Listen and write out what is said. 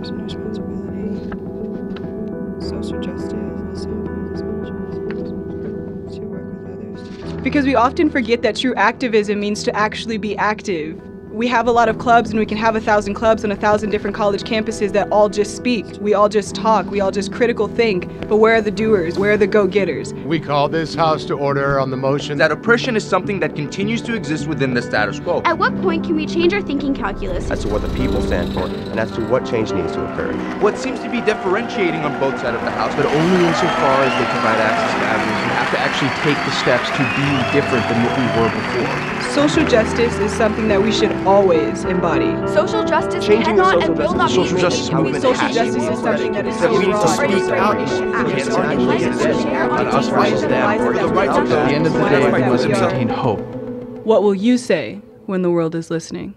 responsibility, to work with others. Because we often forget that true activism means to actually be active. We have a lot of clubs, and we can have a thousand clubs on a thousand different college campuses that all just speak. We all just talk. We all just critical think. But where are the doers? Where are the go getters? We call this House to order on the motion that oppression is something that continues to exist within the status quo. At what point can we change our thinking calculus? As to what the people stand for, and as to what change needs to occur. What seems to be differentiating on both sides of the House, but only insofar as they provide access to avenues. You have to actually take the steps to be different than what we were before. Social justice is something that we should always embody. Social justice Changing cannot social and will not social be justice movement Social has justice to is something that is so we need to broad. speak out against us versus them, or the right to At the end of the day, we must maintain hope. What will you say when the world is listening?